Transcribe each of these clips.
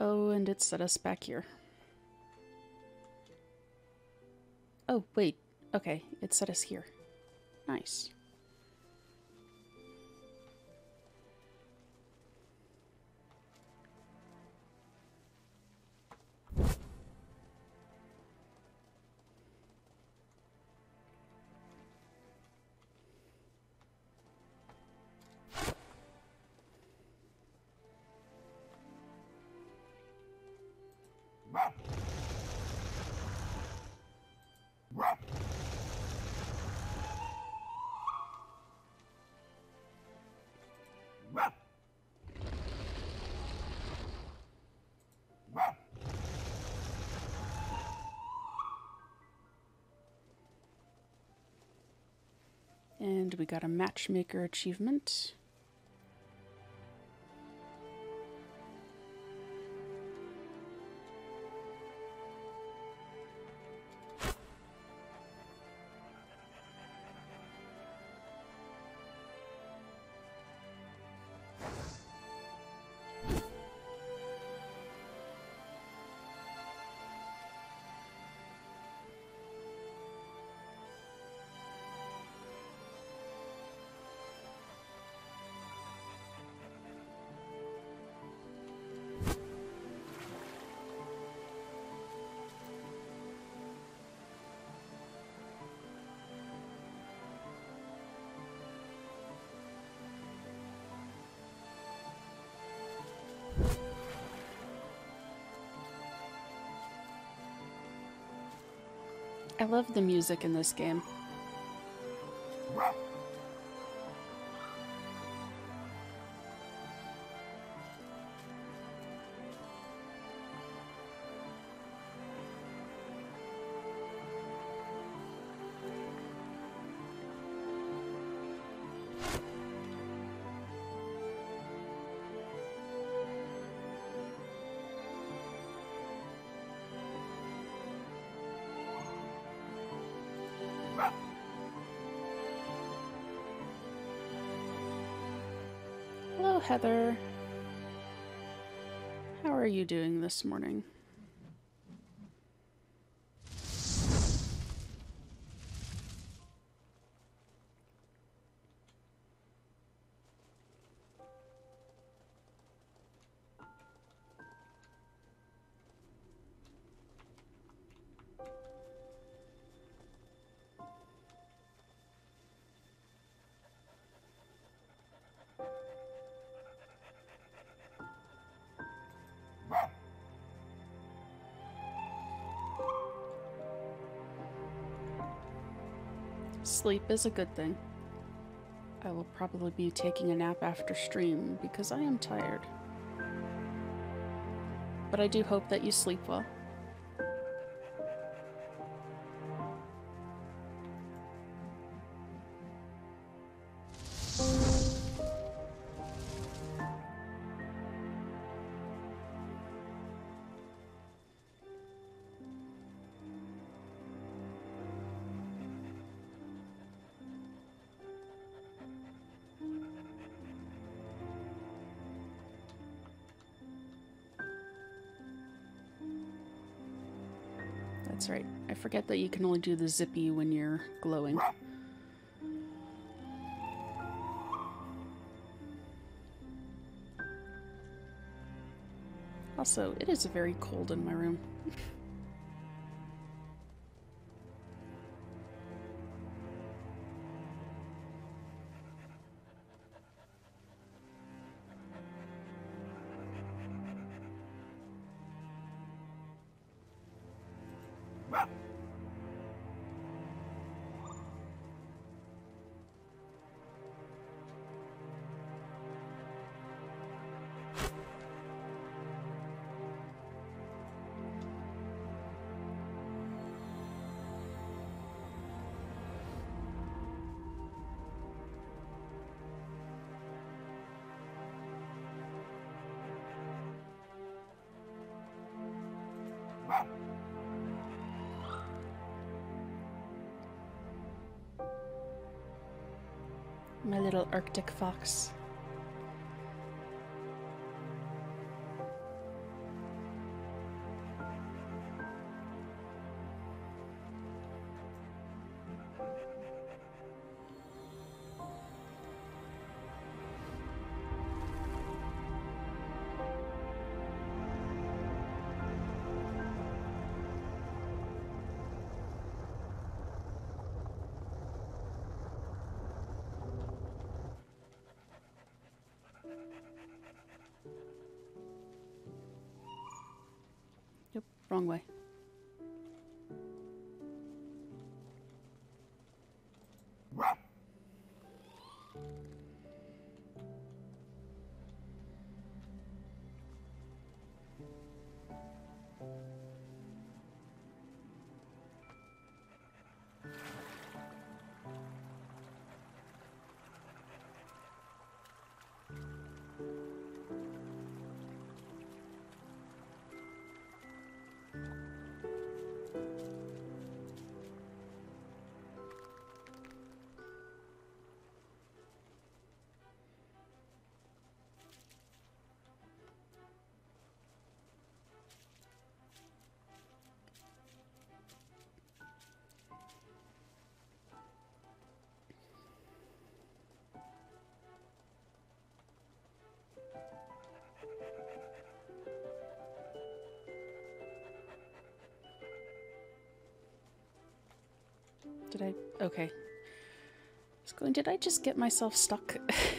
Oh, and it set us back here. Oh, wait. Okay, it set us here. Nice. We got a matchmaker achievement. I love the music in this game. Hello, Heather. How are you doing this morning? Sleep is a good thing. I will probably be taking a nap after stream because I am tired. But I do hope that you sleep well. Forget that you can only do the zippy when you're glowing. Also, it is very cold in my room. Arctic fox. Wrong way. Did I? Okay. I was going, did I just get myself stuck?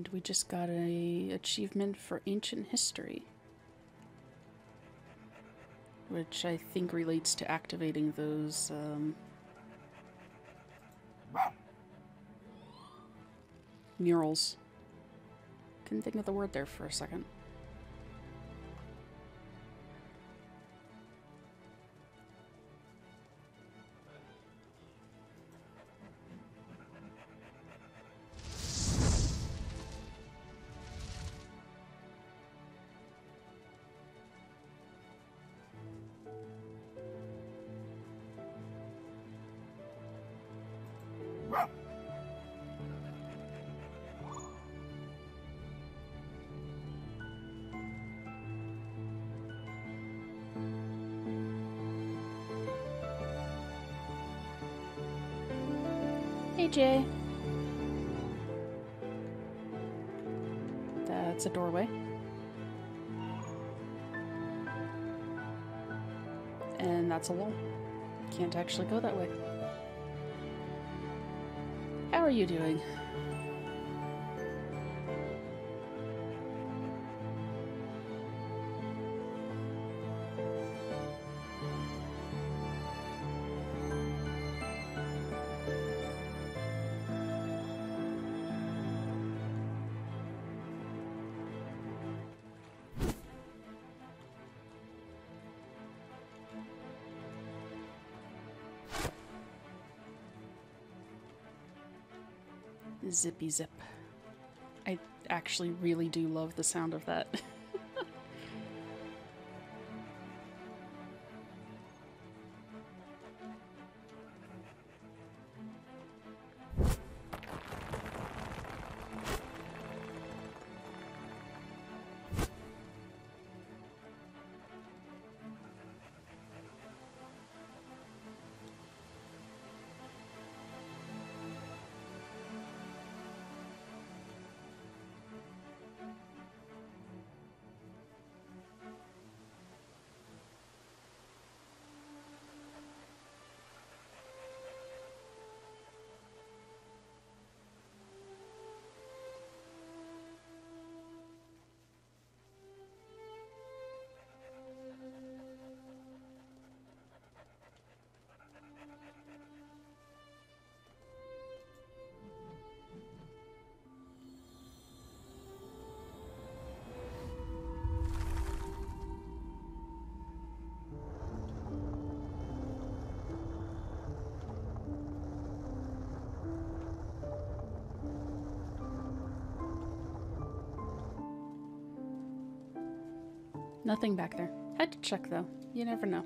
And we just got a achievement for ancient history. Which I think relates to activating those um, murals. Couldn't think of the word there for a second. Jay. That's a doorway. And that's a wall. Can't actually go that way. How are you doing? Zippy zip. I actually really do love the sound of that. Nothing back there. Had to check though. You never know.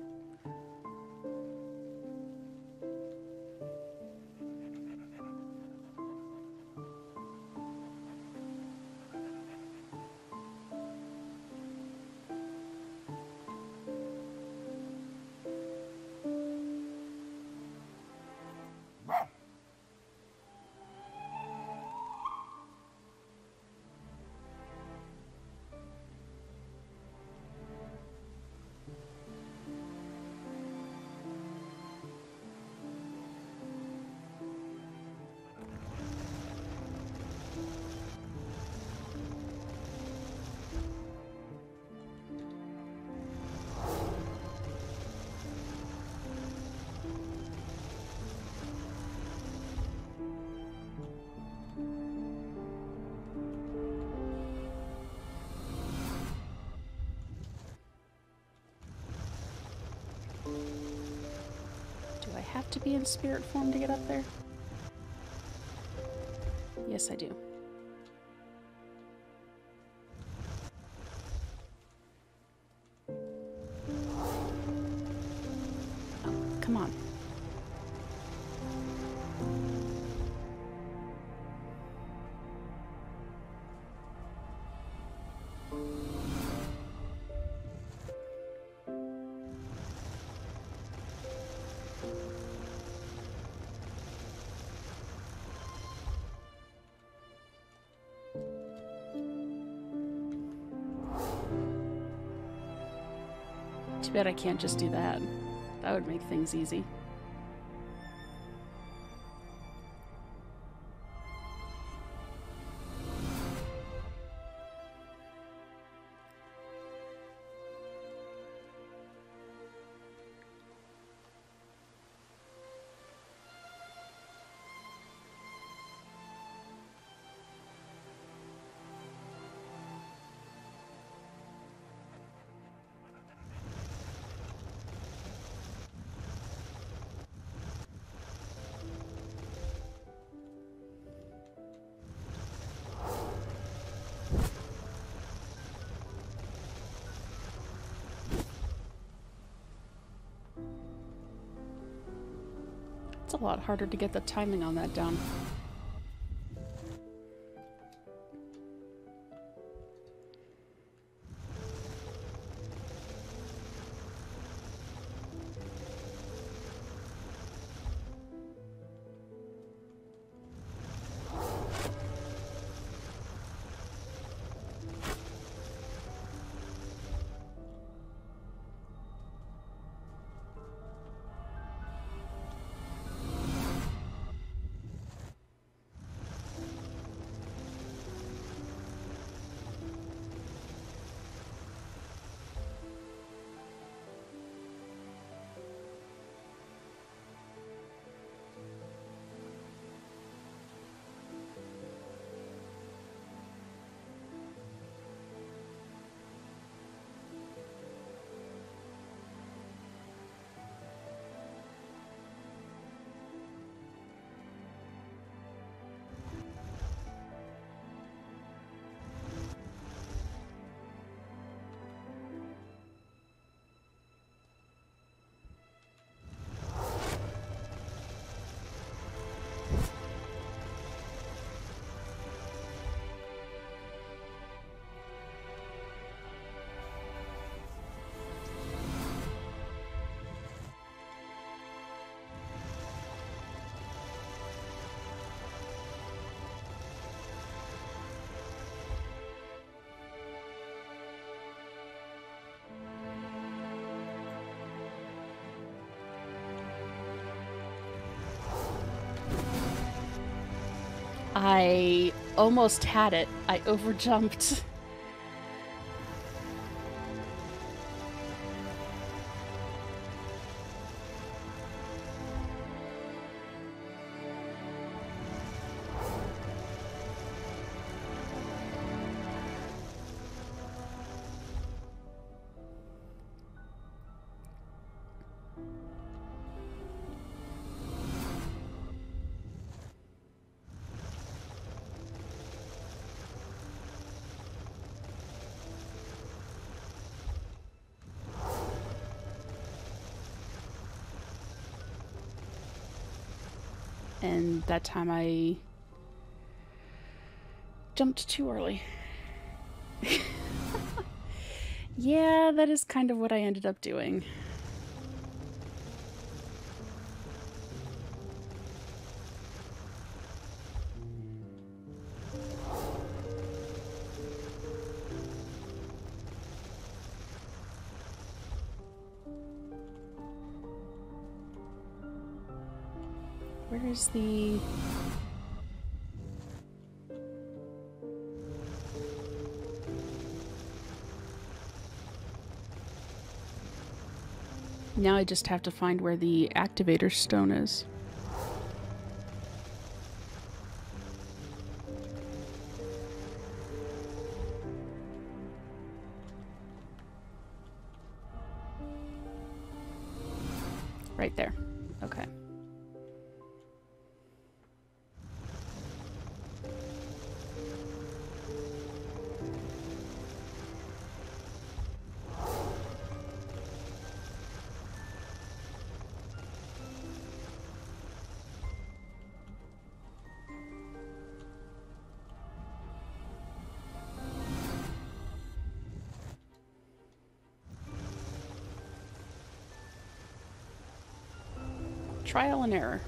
Be in spirit form to get up there? Yes, I do. Too bad I can't just do that. That would make things easy. Lot harder to get the timing on that down. I almost had it. I overjumped. that time I jumped too early. yeah, that is kind of what I ended up doing. Where's the... Now I just have to find where the activator stone is. Trial and error.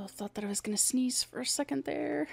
Oh, thought that I was gonna sneeze for a second there.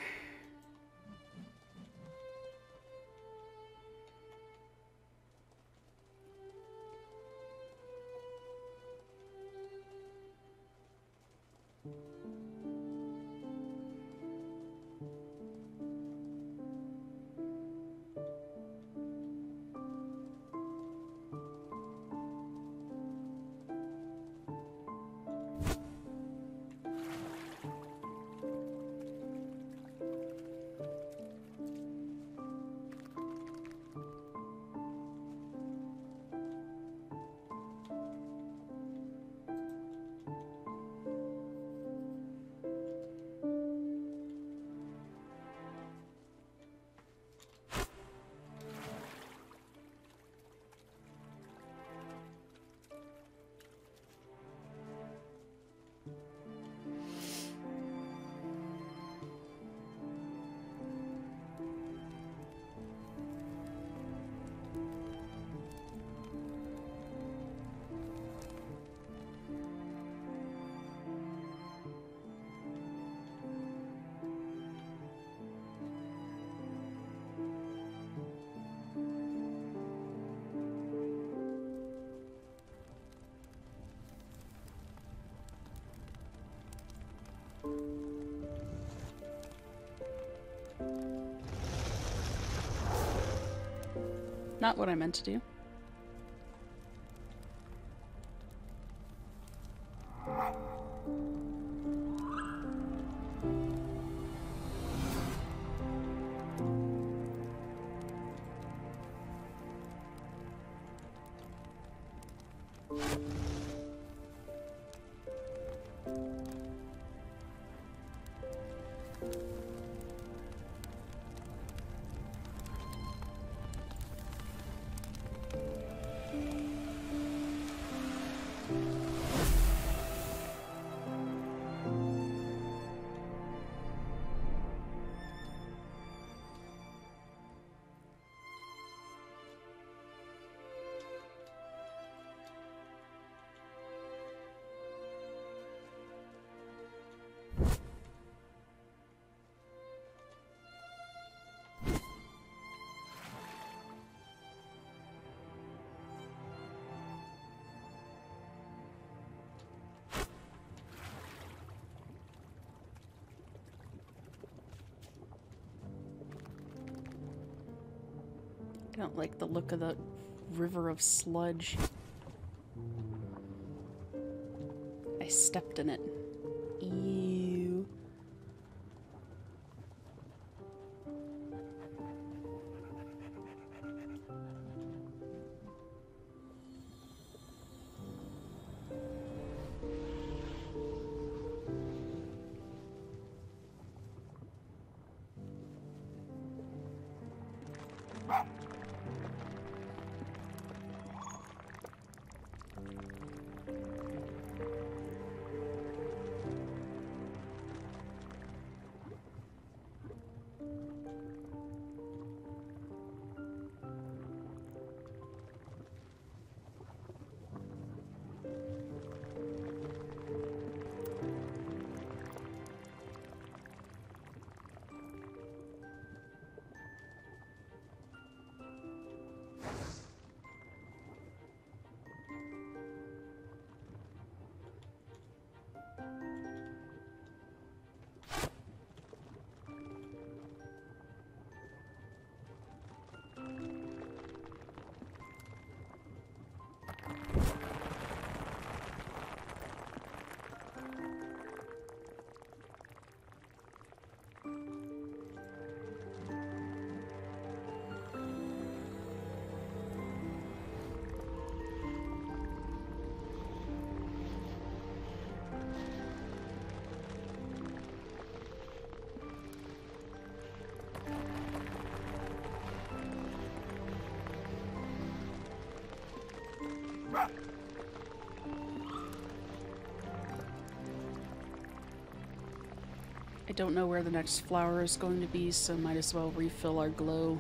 Not what I meant to do. I don't like the look of the river of sludge. I stepped in it. I don't know where the next flower is going to be, so might as well refill our glow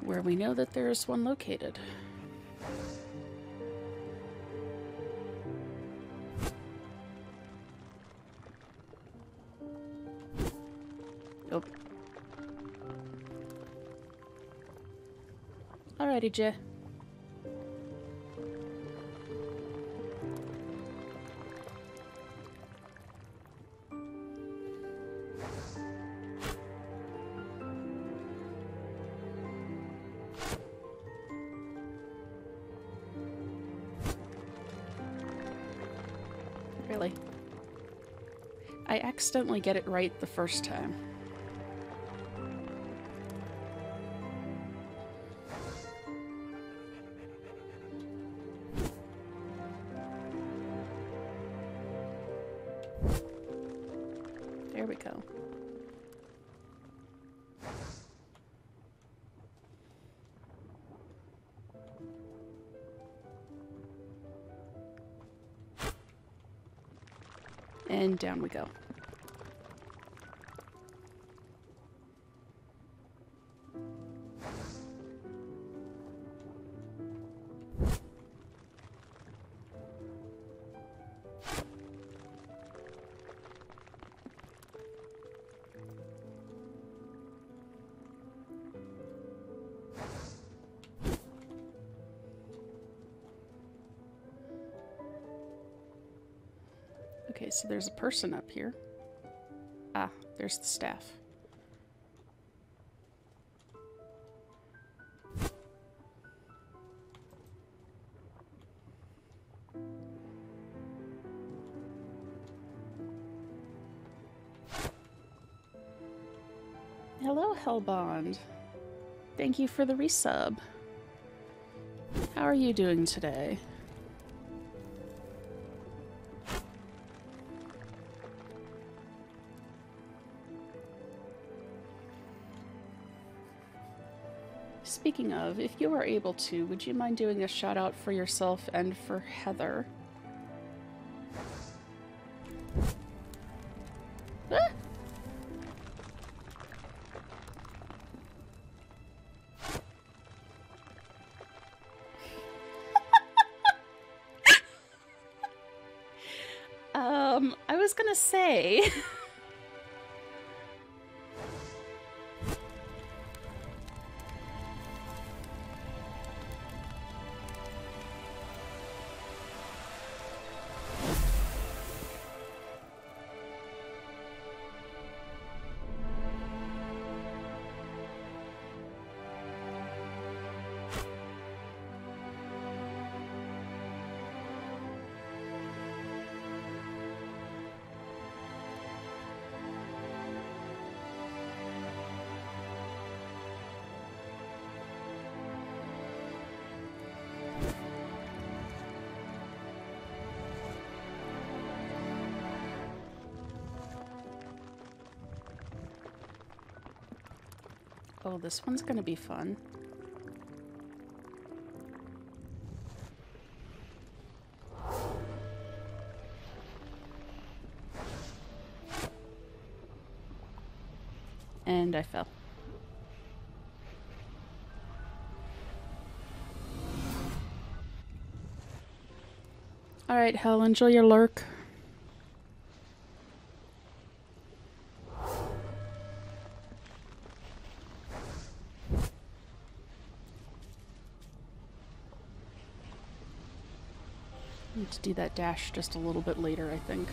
where we know that there is one located. Alrighty, Jay. Really? I accidentally get it right the first time. And down we go. There's a person up here. Ah, there's the staff. Hello, Hellbond. Thank you for the resub. How are you doing today? Speaking of, if you are able to, would you mind doing a shout out for yourself and for Heather? This one's gonna be fun. And I fell. Alright, Hell, enjoy your lurk. Do that dash just a little bit later, I think.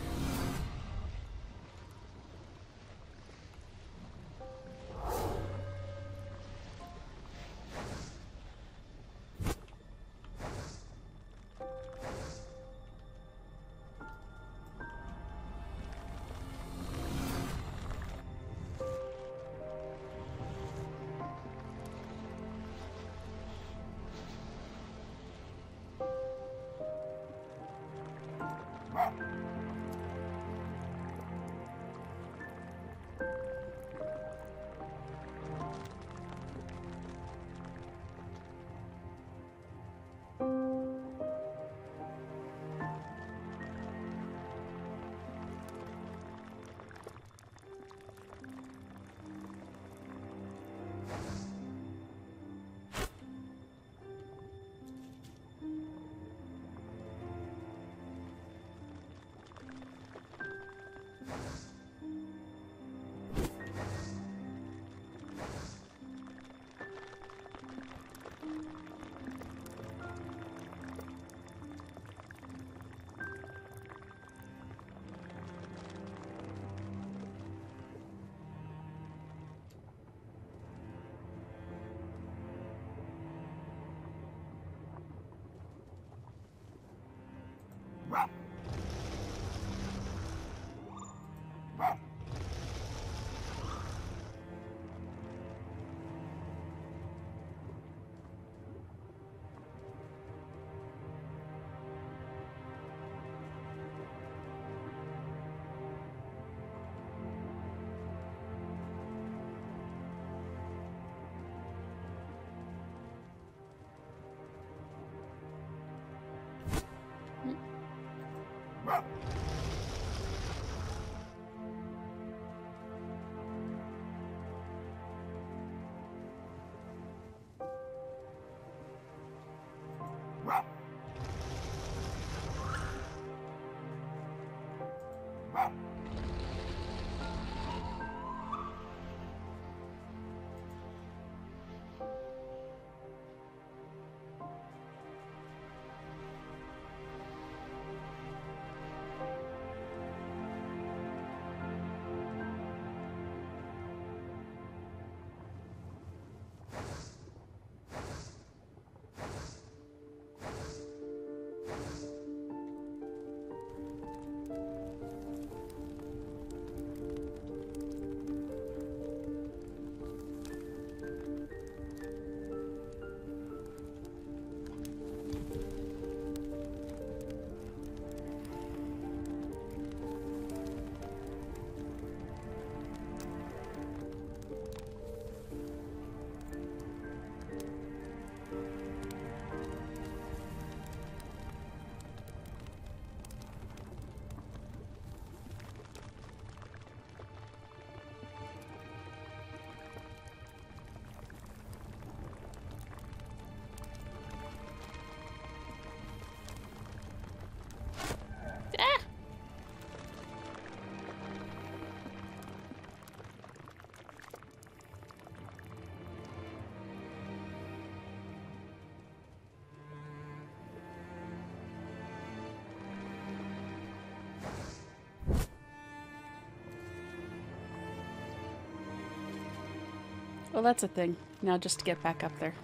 Well, that's a thing. Now just to get back up there.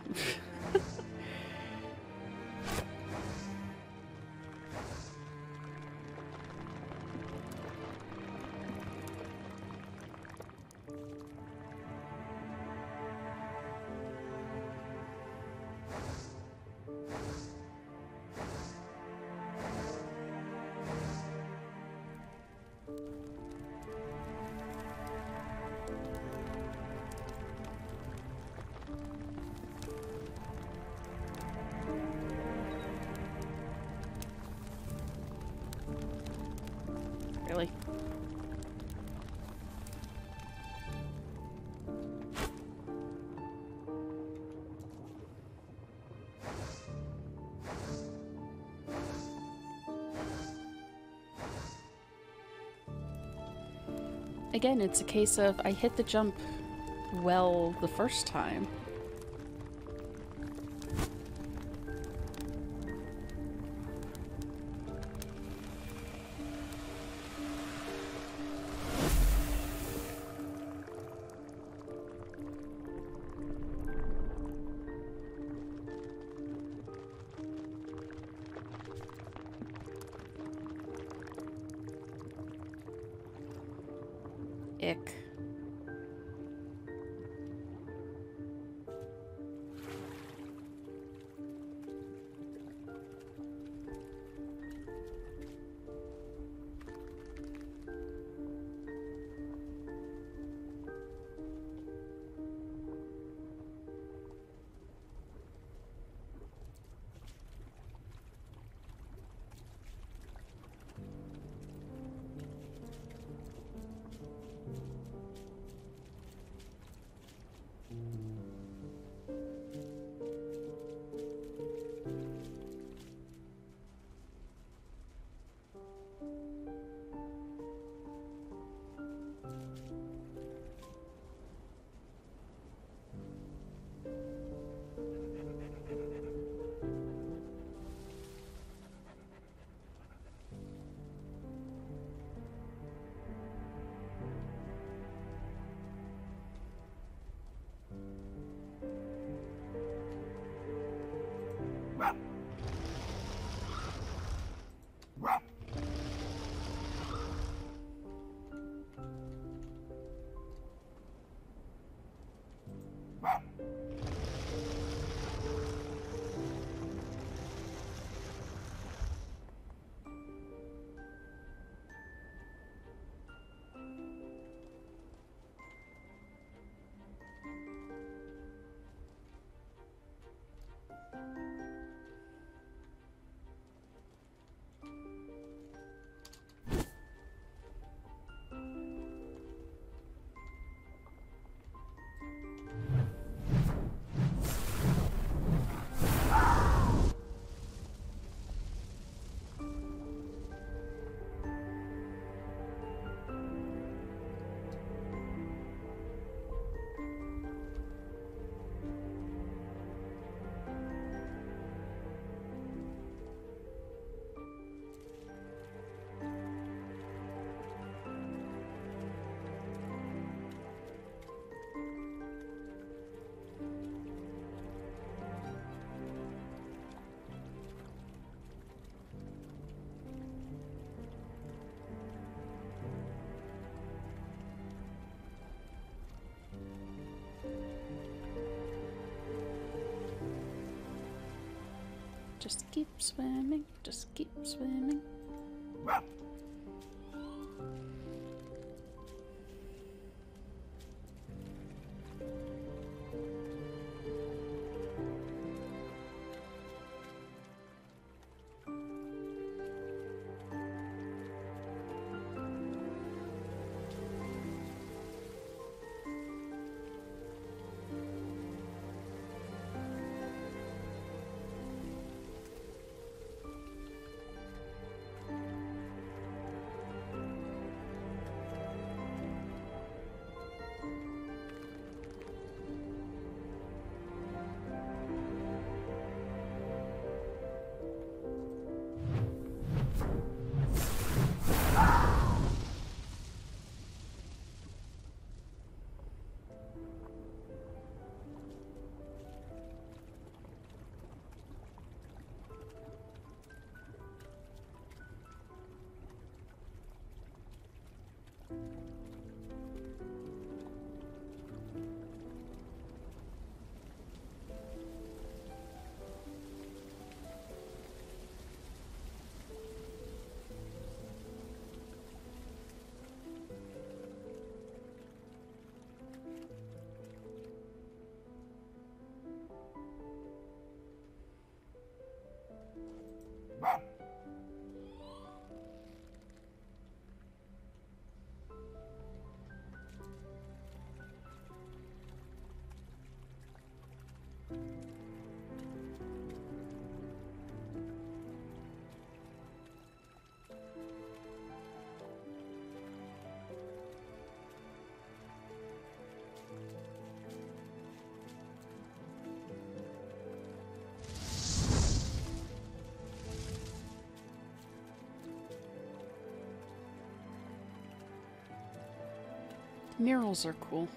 Again, it's a case of I hit the jump well the first time. Just keep swimming, just keep swimming. Murals are cool.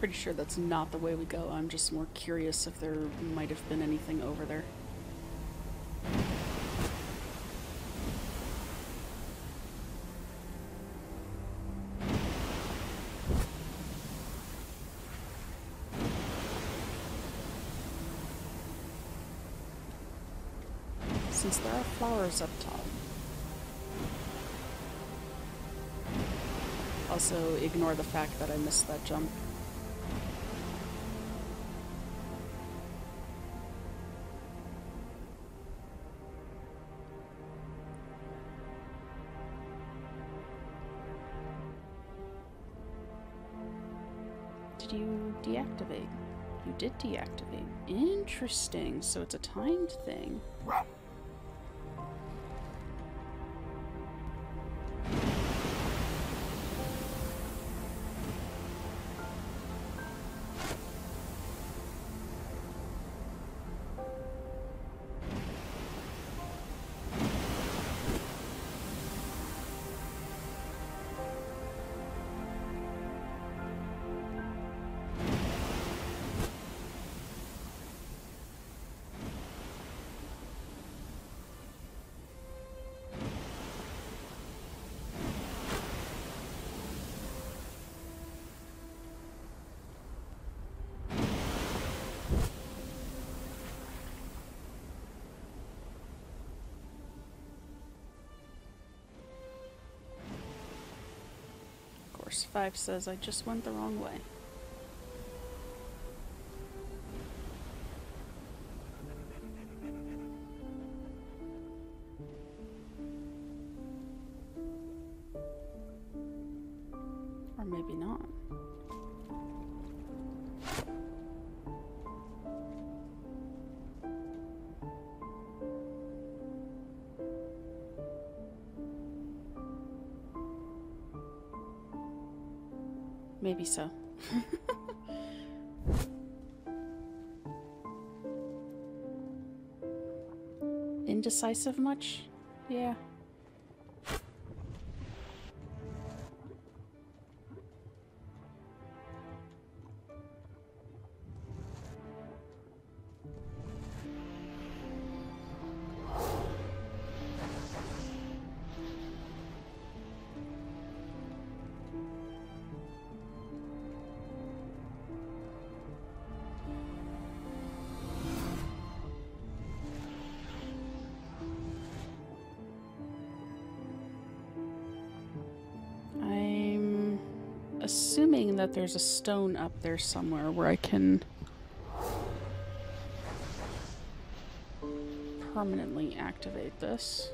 Pretty sure that's not the way we go. I'm just more curious if there might have been anything over there. Since there are flowers up top. Also, ignore the fact that I missed that jump. Deactivate. Interesting. So it's a timed thing. 5 says I just went the wrong way. Maybe so. Indecisive much? Yeah. That there's a stone up there somewhere where I can permanently activate this.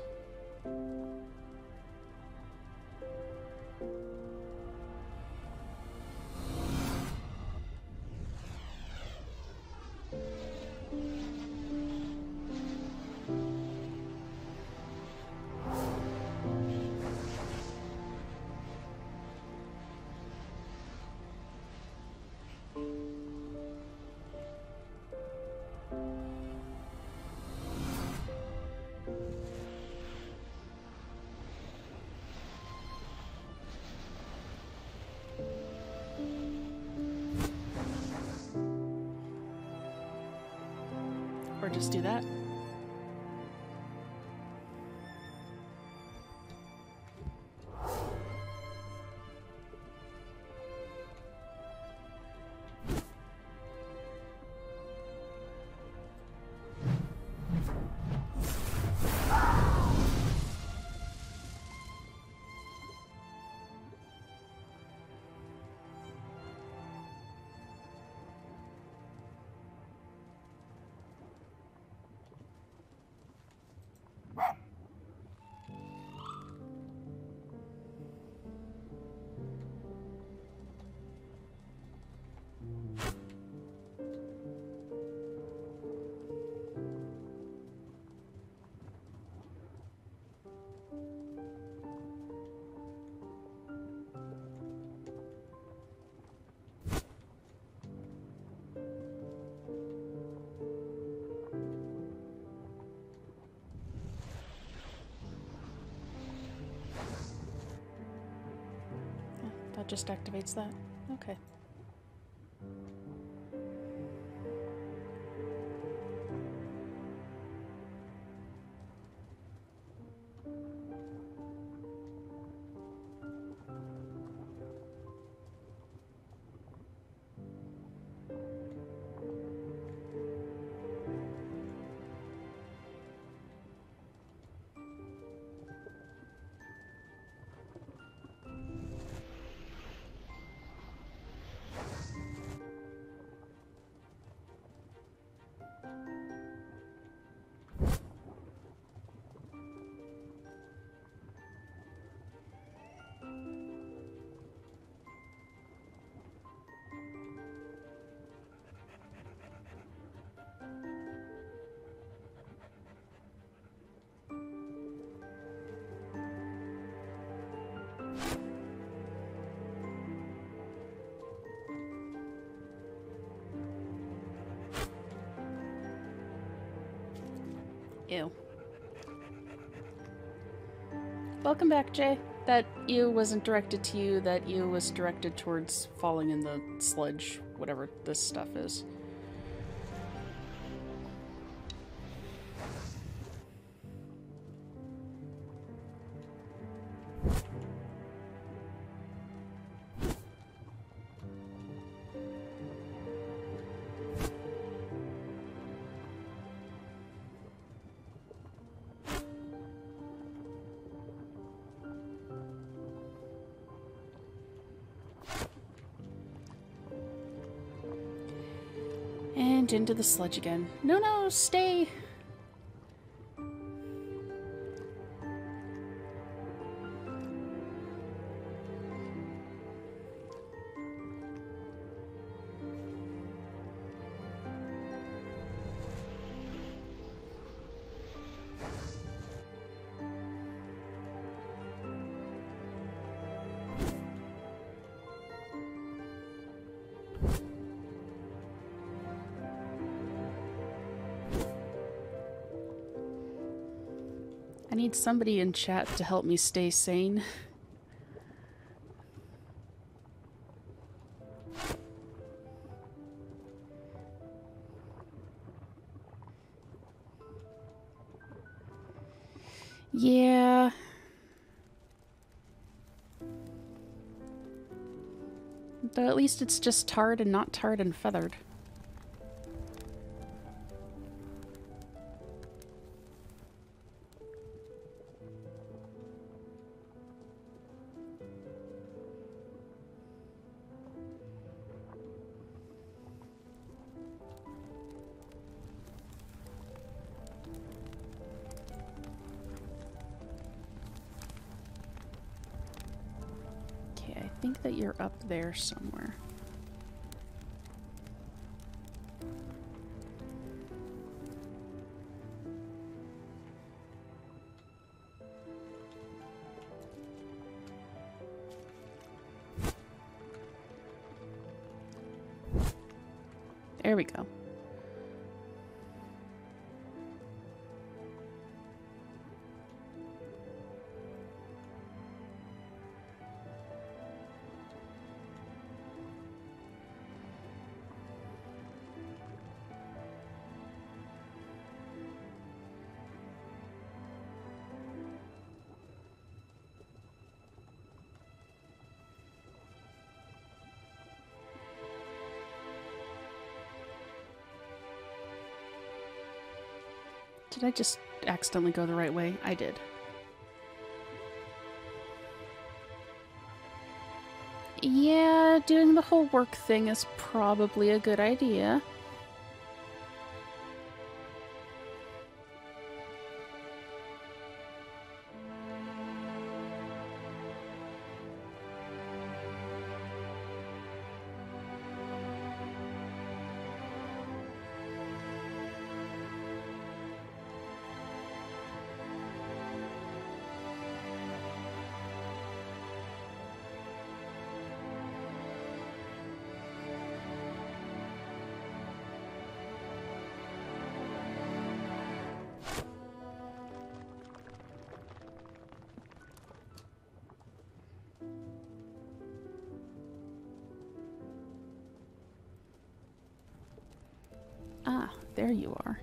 Just activates that. Okay. Welcome back, Jay. That ew wasn't directed to you, that ew was directed towards falling in the sludge, whatever this stuff is. Into the sludge again. No, no, stay. Need somebody in chat to help me stay sane. Yeah. Though at least it's just tarred and not tarred and feathered. There somewhere. Did I just accidentally go the right way? I did. Yeah, doing the whole work thing is probably a good idea. There you are.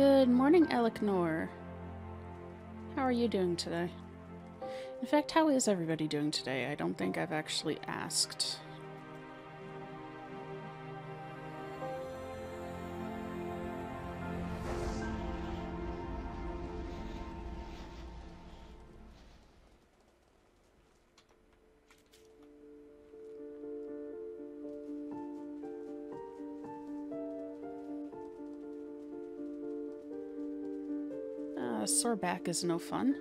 Good morning, Eliknor. How are you doing today? In fact, how is everybody doing today? I don't think I've actually asked. Back is no fun.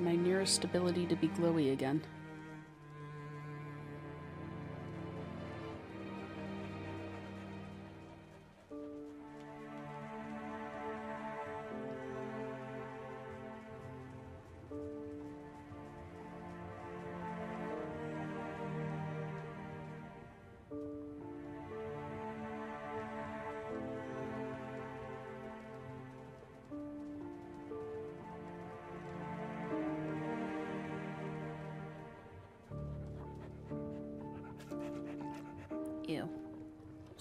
My nearest ability to be glowy again?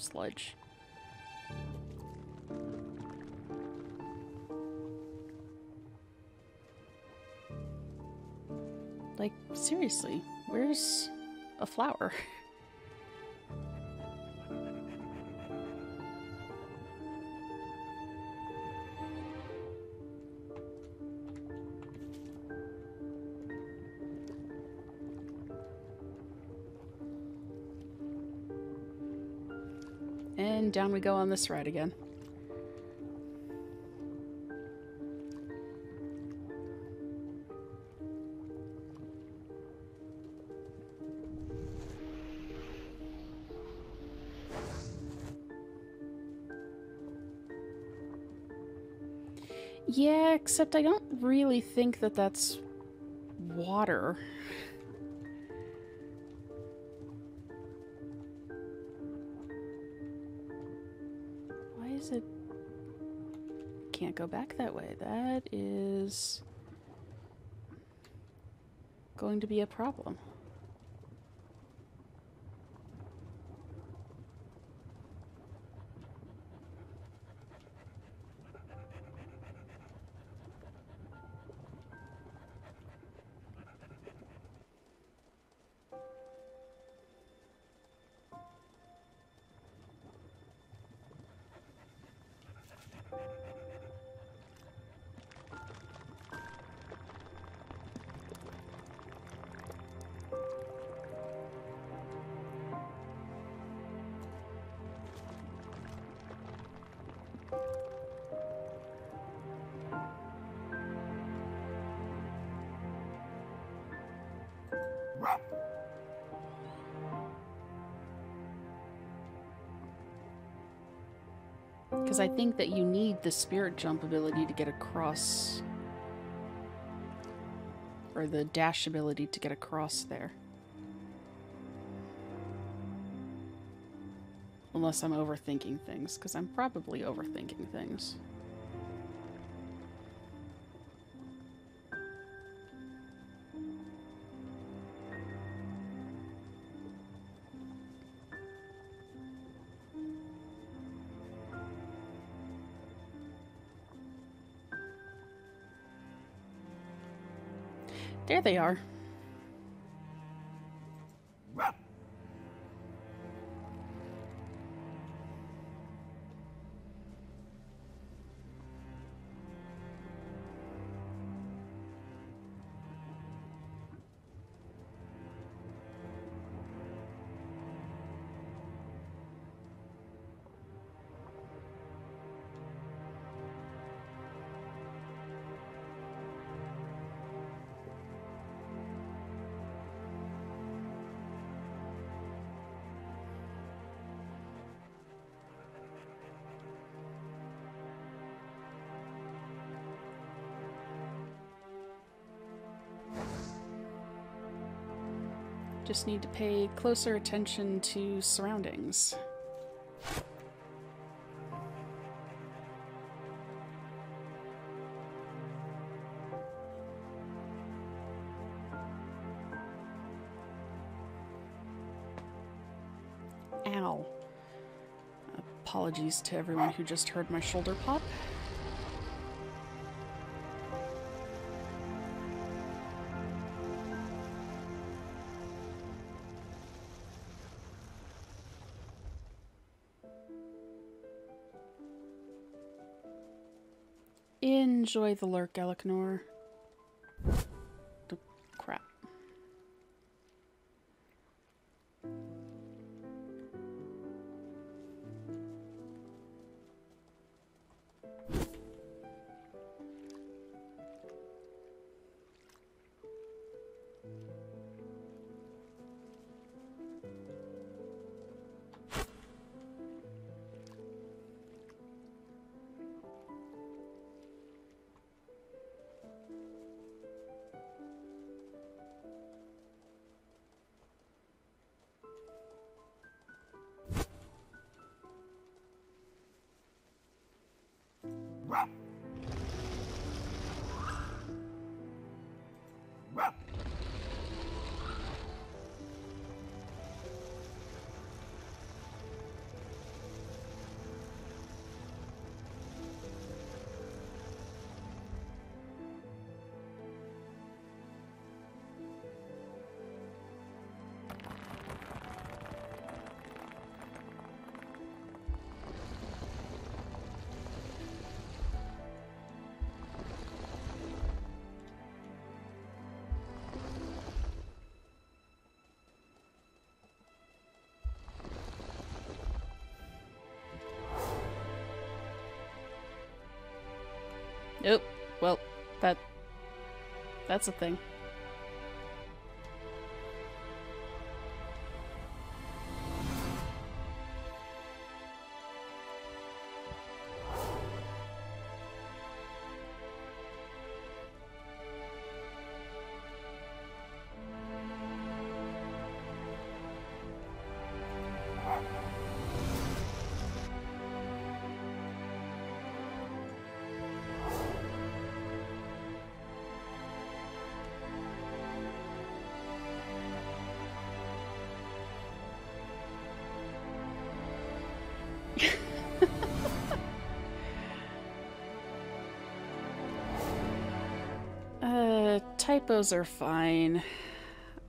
Sludge. Like, seriously, where's a flower? down we go on this ride again. Yeah, except I don't really think that that's water. Go back that way. That is... going to be a problem. Because I think that you need the spirit jump ability to get across. Or the dash ability to get across there. Unless I'm overthinking things, because I'm probably overthinking things. There they are. Just need to pay closer attention to surroundings. Ow. Apologies to everyone who just heard my shoulder pop. Enjoy the lurk, Elknor. Nope. Well, that that's a thing. Typos are fine.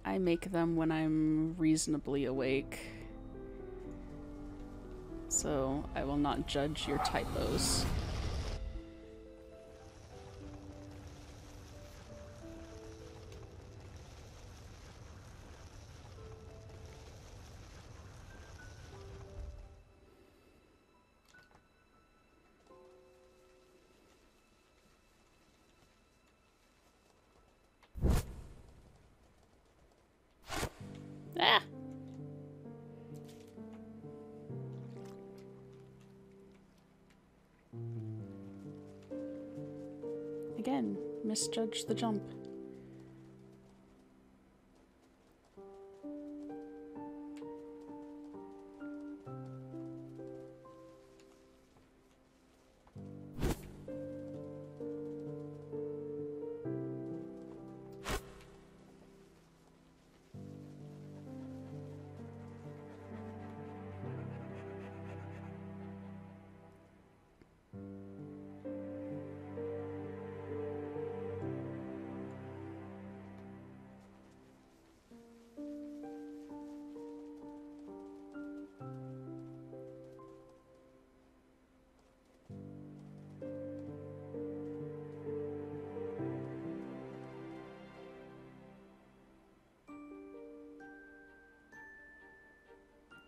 I make them when I'm reasonably awake. So I will not judge your typos. Misjudge the jump.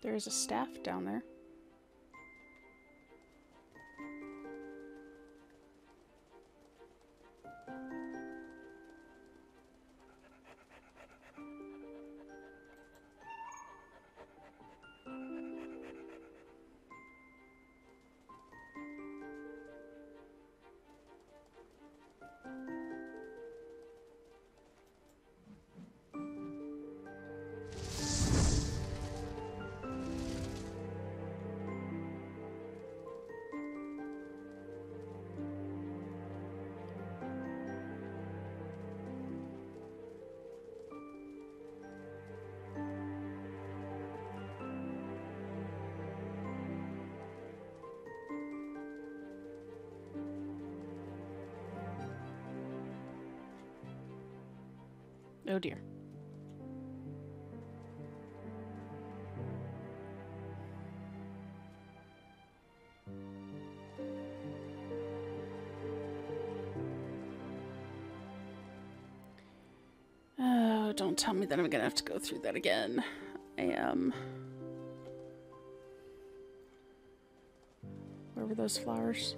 There is a staff down there. Tell me that I'm gonna have to go through that again. I am. Where were those flowers?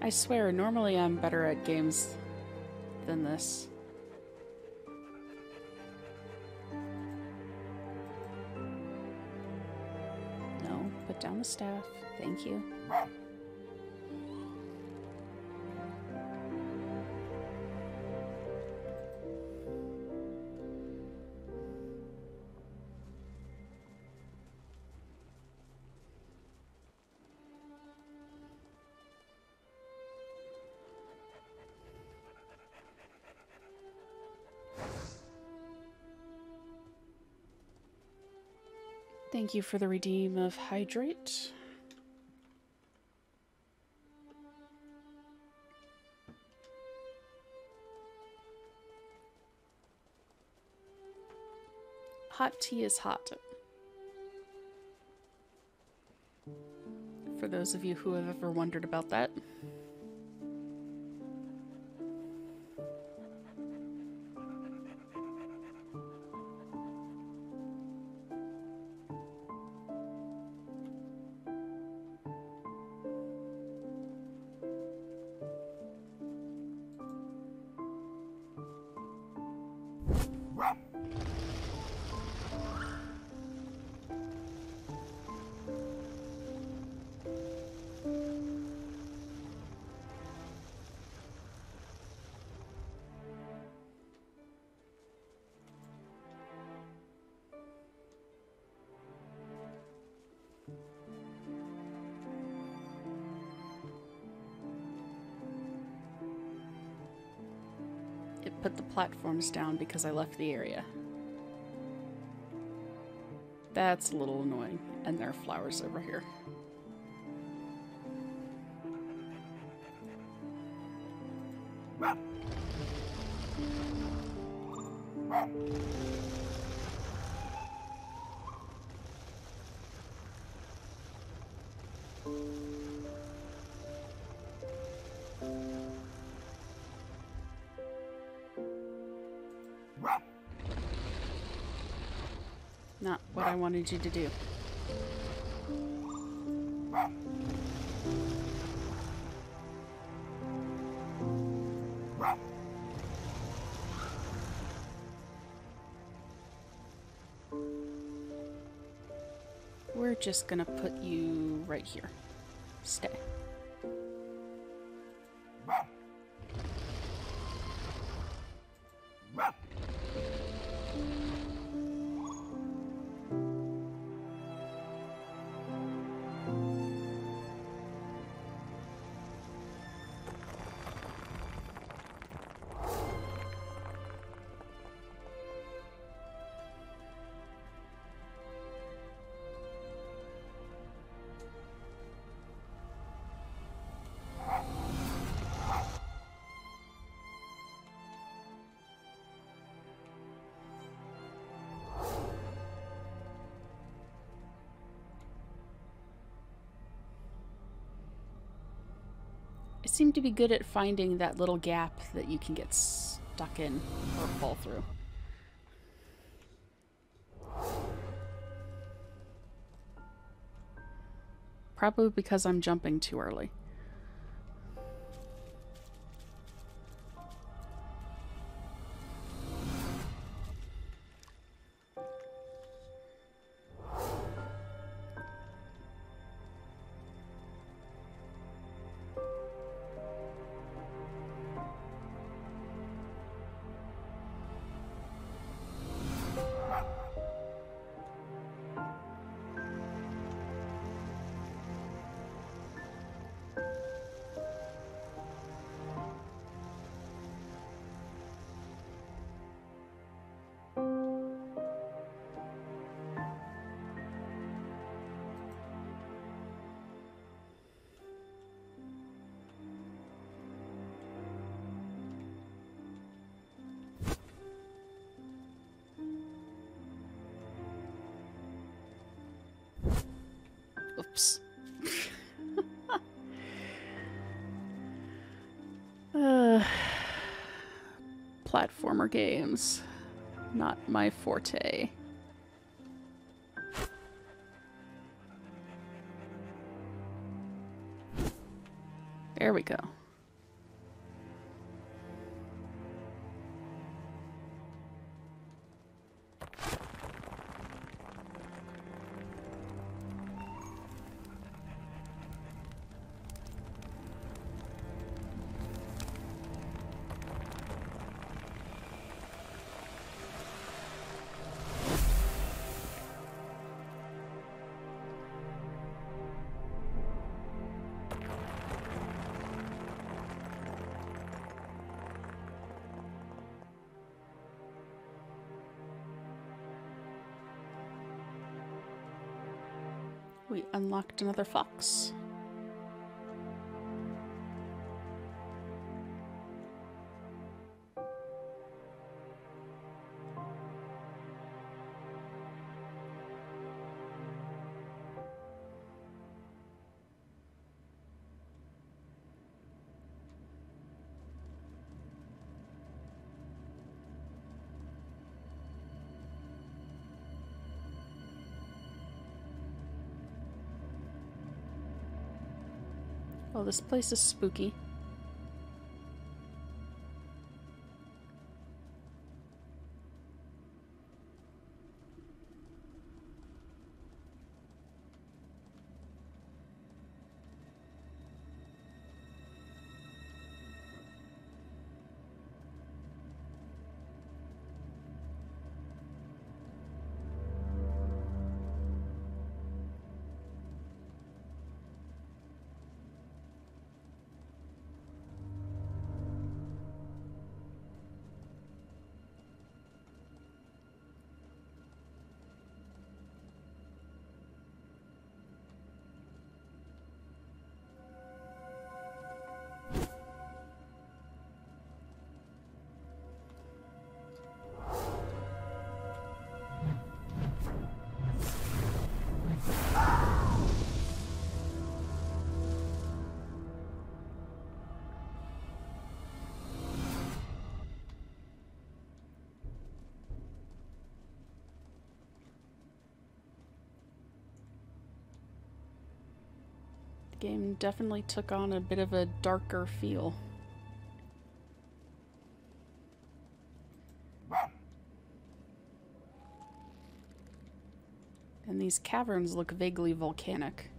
I swear, normally I'm better at games than this. Staff. Thank you. Thank you for the redeem of hydrate. Hot tea is hot. For those of you who have ever wondered about that. Down because I left the area. That's a little annoying. And there are flowers over here. You to do. We're just gonna put you right here. Stay. Seem to be good at finding that little gap that you can get stuck in or fall through. Probably because I'm jumping too early. Platformer games. Not my forte. There we go. We unlocked another fox. This place is spooky. Game definitely took on a bit of a darker feel. And these caverns look vaguely volcanic.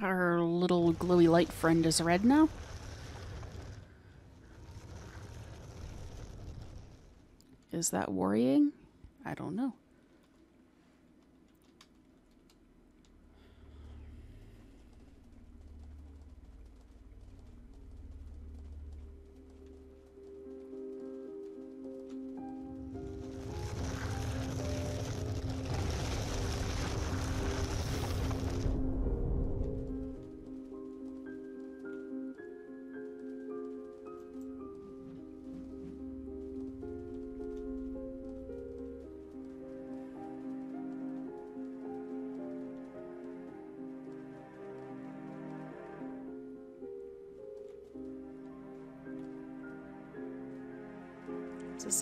Our little glowy light friend is red now. Is that worrying? I don't know.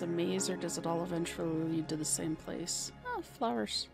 A maze or does it all eventually lead to the same place? Oh, flowers.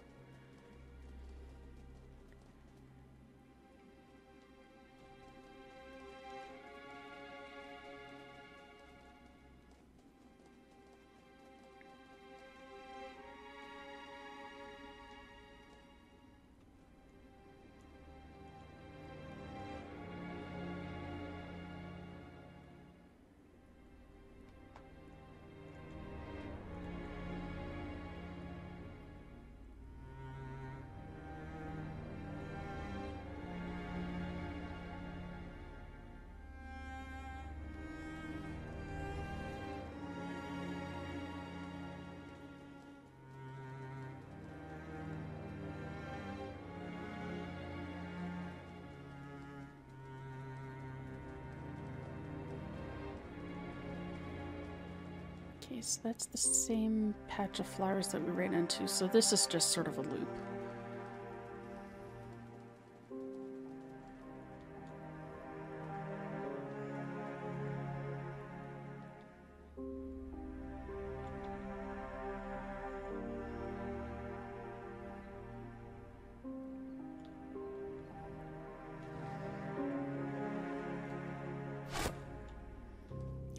Okay, so that's the same patch of flowers that we ran into, so this is just sort of a loop.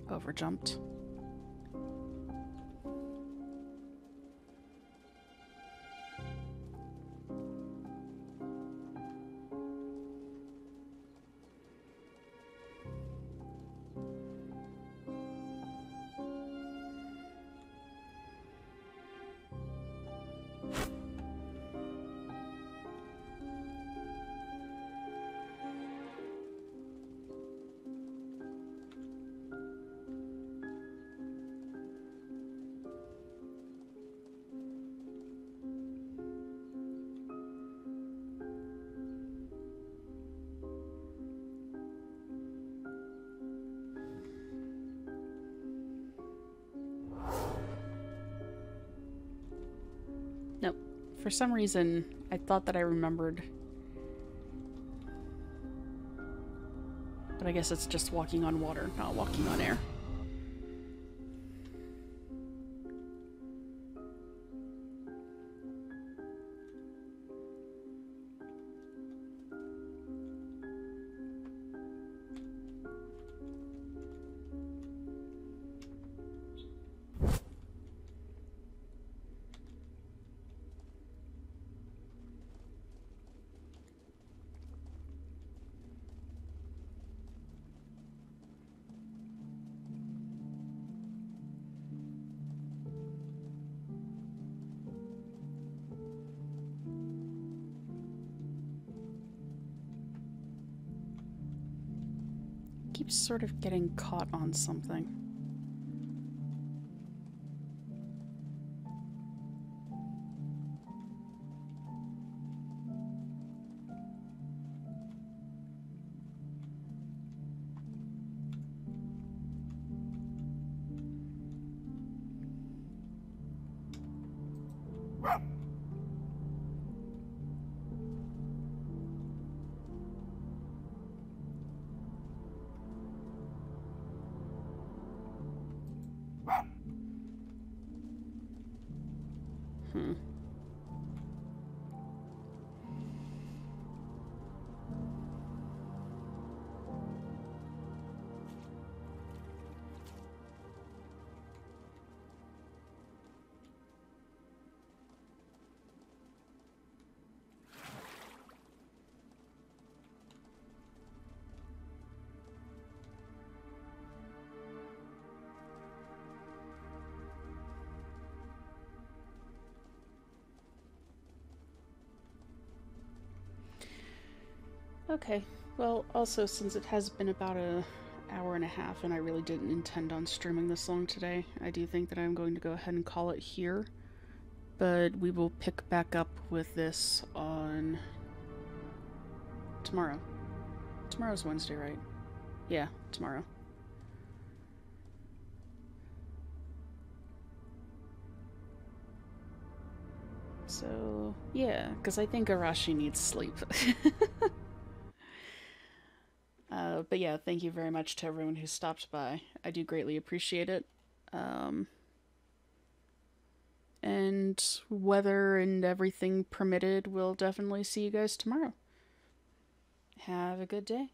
Overjumped. For some reason, I thought that I remembered. But I guess it's just walking on water, not walking on air. Keeps sort of getting caught on something. Well, also since it has been about an hour and a half and I really didn't intend on streaming this long today, I do think that I'm going to go ahead and call it here. But we will pick back up with this on tomorrow. Tomorrow's Wednesday, right? Yeah, tomorrow. So, yeah, because I think Arashi needs sleep. but yeah, thank you very much to everyone who stopped by. I do greatly appreciate it. Um, and weather and everything permitted, we'll definitely see you guys tomorrow. Have a good day.